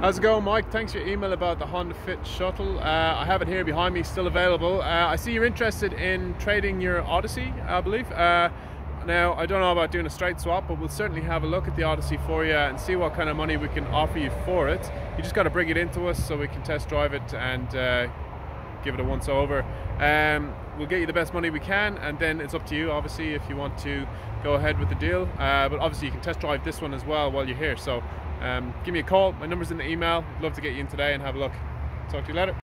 How's it going, Mike? Thanks for your email about the Honda Fit Shuttle. Uh, I have it here behind me, still available. Uh, I see you're interested in trading your Odyssey, I believe. Uh, now, I don't know about doing a straight swap, but we'll certainly have a look at the Odyssey for you and see what kind of money we can offer you for it. You just got to bring it into us so we can test drive it and uh, give it a once over. Um, we'll get you the best money we can, and then it's up to you, obviously, if you want to go ahead with the deal. Uh, but obviously, you can test drive this one as well while you're here. So um, give me a call. My number's in the email. I'd love to get you in today and have a look. Talk to you later.